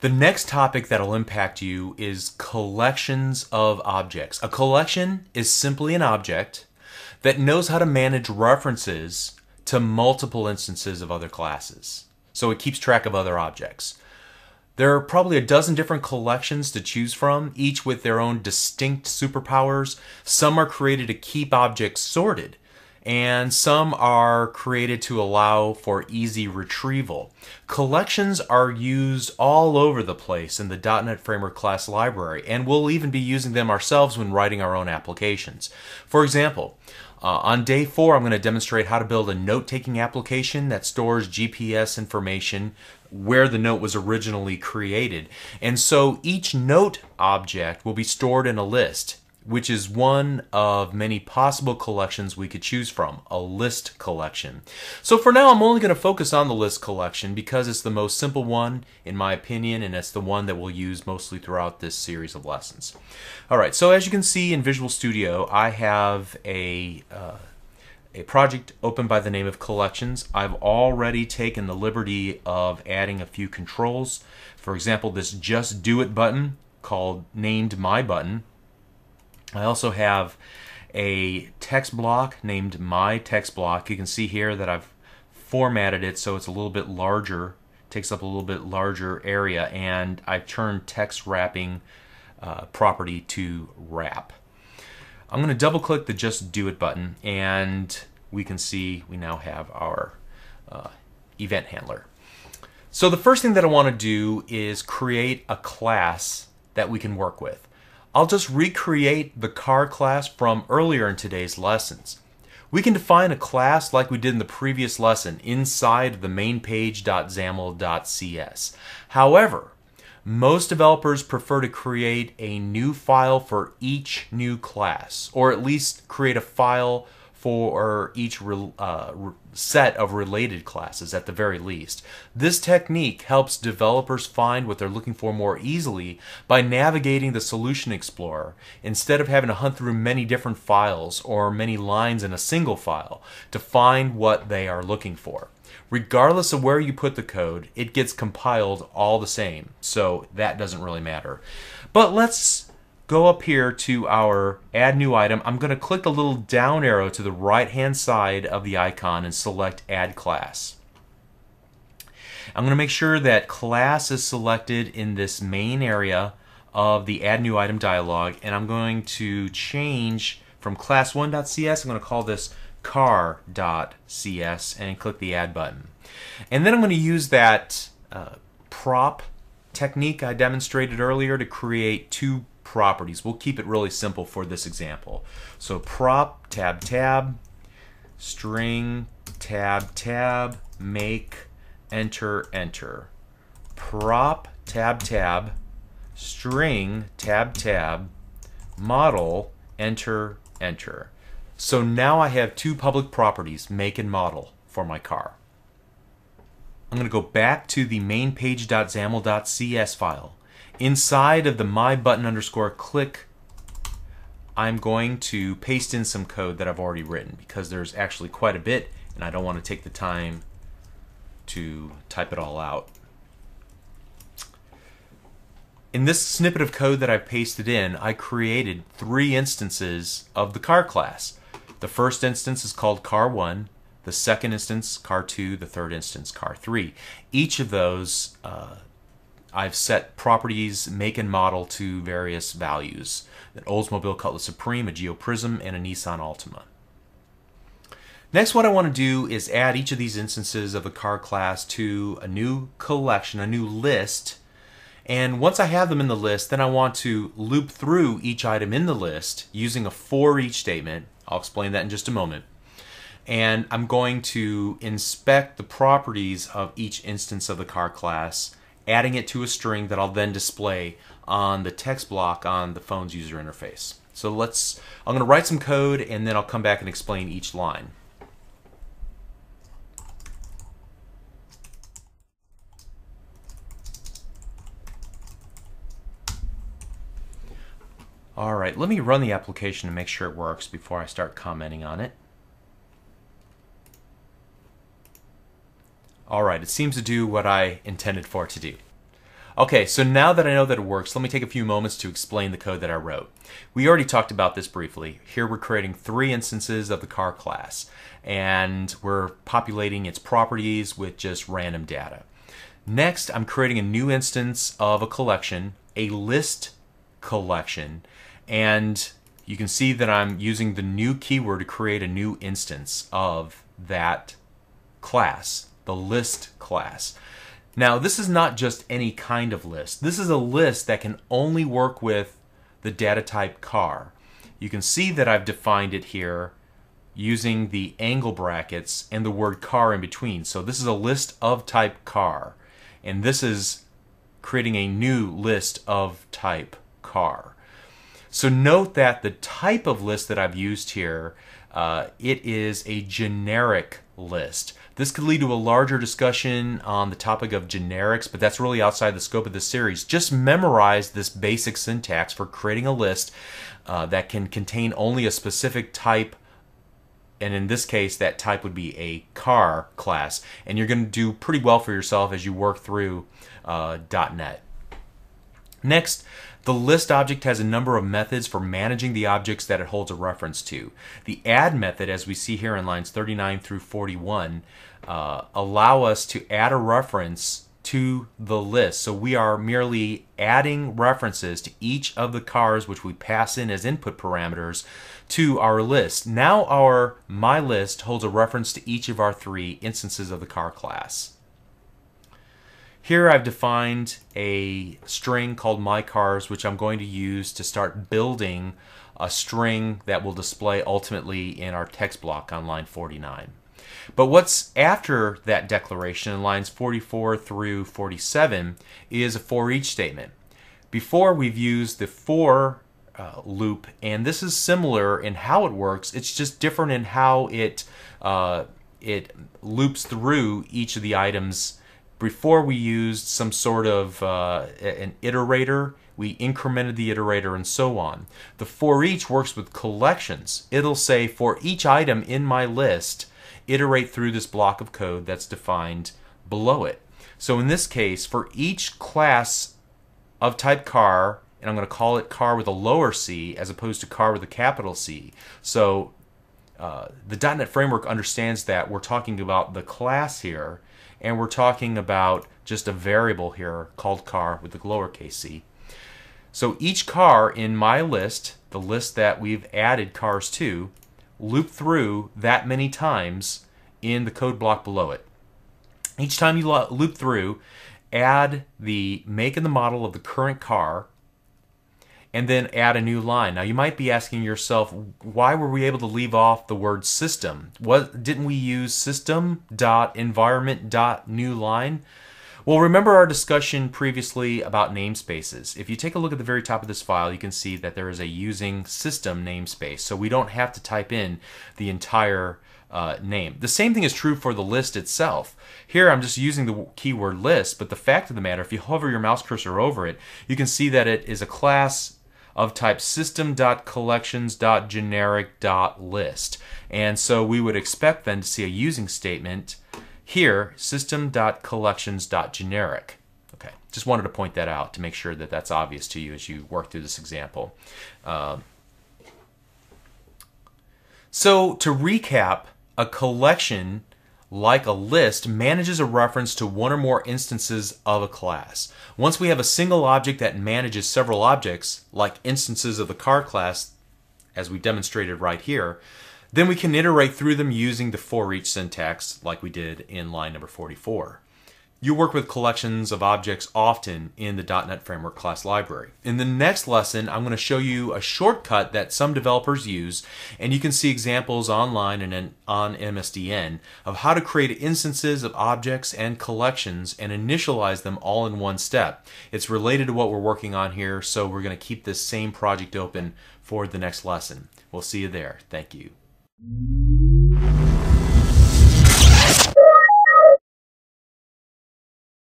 The next topic that'll impact you is collections of objects. A collection is simply an object that knows how to manage references to multiple instances of other classes. So it keeps track of other objects. There are probably a dozen different collections to choose from, each with their own distinct superpowers. Some are created to keep objects sorted, and some are created to allow for easy retrieval. Collections are used all over the place in the .NET Framework class library, and we'll even be using them ourselves when writing our own applications. For example, uh, on day four, I'm going to demonstrate how to build a note-taking application that stores GPS information where the note was originally created. And so each note object will be stored in a list which is one of many possible collections we could choose from, a list collection. So for now, I'm only going to focus on the list collection because it's the most simple one, in my opinion, and it's the one that we'll use mostly throughout this series of lessons. All right, so as you can see in Visual Studio, I have a uh, a project open by the name of collections. I've already taken the liberty of adding a few controls. For example, this just do it button called named my button I also have a text block named my text block. You can see here that I've formatted it so it's a little bit larger, takes up a little bit larger area, and I've turned text wrapping uh, property to wrap. I'm going to double click the just do it button and we can see we now have our uh, event handler. So the first thing that I want to do is create a class that we can work with. I'll just recreate the car class from earlier in today's lessons. We can define a class like we did in the previous lesson inside the main page.xaml.cs. However, most developers prefer to create a new file for each new class, or at least create a file for each uh, set of related classes at the very least. This technique helps developers find what they're looking for more easily by navigating the Solution Explorer instead of having to hunt through many different files or many lines in a single file to find what they are looking for. Regardless of where you put the code, it gets compiled all the same, so that doesn't really matter. But let's go up here to our add new item. I'm going to click the little down arrow to the right hand side of the icon and select add class. I'm going to make sure that class is selected in this main area of the add new item dialog and I'm going to change from class1.cs I'm going to call this car.cs and click the add button. And then I'm going to use that uh, prop technique I demonstrated earlier to create two properties. We'll keep it really simple for this example. So prop, tab, tab, string, tab, tab, make, enter, enter. Prop, tab, tab, string, tab, tab, model, enter, enter. So now I have two public properties, make and model, for my car. I'm going to go back to the main page.xaml.cs file Inside of the my button underscore click, I'm going to paste in some code that I've already written because there's actually quite a bit and I don't want to take the time to type it all out. In this snippet of code that I've pasted in, I created three instances of the car class. The first instance is called car1, the second instance car2, the third instance car3. Each of those uh, I've set properties, make and model to various values. An Oldsmobile Cutlass Supreme, a Geo Prizm, and a Nissan Altima. Next, what I want to do is add each of these instances of the car class to a new collection, a new list. And once I have them in the list, then I want to loop through each item in the list using a for each statement. I'll explain that in just a moment. And I'm going to inspect the properties of each instance of the car class adding it to a string that I'll then display on the text block on the phone's user interface. So let's, I'm going to write some code and then I'll come back and explain each line. All right, let me run the application to make sure it works before I start commenting on it. All right, it seems to do what I intended for it to do. Okay, so now that I know that it works, let me take a few moments to explain the code that I wrote. We already talked about this briefly. Here we're creating three instances of the car class, and we're populating its properties with just random data. Next, I'm creating a new instance of a collection, a list collection, and you can see that I'm using the new keyword to create a new instance of that class, the list class. Now, this is not just any kind of list. This is a list that can only work with the data type car. You can see that I've defined it here using the angle brackets and the word car in between. So this is a list of type car. And this is creating a new list of type car. So note that the type of list that I've used here, uh, it is a generic list. This could lead to a larger discussion on the topic of generics, but that's really outside the scope of this series. Just memorize this basic syntax for creating a list uh, that can contain only a specific type and in this case that type would be a car class and you're going to do pretty well for yourself as you work through uh, .NET. Next, the list object has a number of methods for managing the objects that it holds a reference to. The add method, as we see here in lines 39 through 41, uh, allow us to add a reference to the list. So we are merely adding references to each of the cars which we pass in as input parameters to our list. Now our my list holds a reference to each of our three instances of the car class. Here I've defined a string called myCars, which I'm going to use to start building a string that will display ultimately in our text block on line 49. But what's after that declaration in lines 44 through 47 is a for each statement. Before we've used the for uh, loop, and this is similar in how it works. It's just different in how it uh, it loops through each of the items before we used some sort of uh, an iterator, we incremented the iterator and so on. The for each works with collections. It'll say for each item in my list, iterate through this block of code that's defined below it. So in this case, for each class of type car, and I'm going to call it car with a lower c as opposed to car with a capital C. So uh, the .NET framework understands that we're talking about the class here, and we're talking about just a variable here called car with the lowercase c. So each car in my list, the list that we've added cars to, loop through that many times in the code block below it. Each time you loop through, add the make and the model of the current car and then add a new line. Now you might be asking yourself, why were we able to leave off the word system? What didn't we use system dot environment dot new line? Well, remember our discussion previously about namespaces. If you take a look at the very top of this file, you can see that there is a using system namespace. So we don't have to type in the entire uh, name. The same thing is true for the list itself. Here I'm just using the keyword list, but the fact of the matter, if you hover your mouse cursor over it, you can see that it is a class of type system.collections.generic.list. And so we would expect then to see a using statement here, system.collections.generic. Okay, just wanted to point that out to make sure that that's obvious to you as you work through this example. Uh, so to recap, a collection like a list, manages a reference to one or more instances of a class. Once we have a single object that manages several objects, like instances of the car class, as we demonstrated right here, then we can iterate through them using the for each syntax like we did in line number 44. You work with collections of objects often in the .NET Framework class library. In the next lesson, I'm going to show you a shortcut that some developers use, and you can see examples online and on MSDN of how to create instances of objects and collections and initialize them all in one step. It's related to what we're working on here, so we're going to keep this same project open for the next lesson. We'll see you there. Thank you.